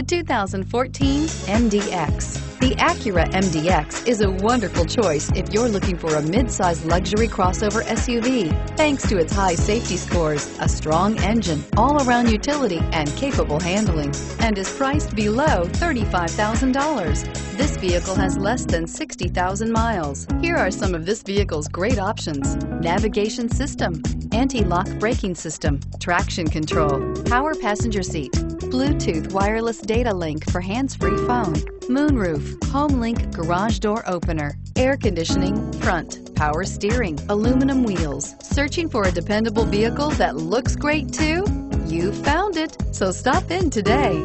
The 2014 MDX. The Acura MDX is a wonderful choice if you're looking for a mid-size luxury crossover SUV. Thanks to its high safety scores, a strong engine, all-around utility, and capable handling, and is priced below $35,000. This vehicle has less than 60,000 miles. Here are some of this vehicle's great options. Navigation system, anti-lock braking system, traction control, power passenger seat, Bluetooth wireless data link for hands-free phone, moonroof, HomeLink garage door opener, air conditioning, front, power steering, aluminum wheels. Searching for a dependable vehicle that looks great too? You found it, so stop in today.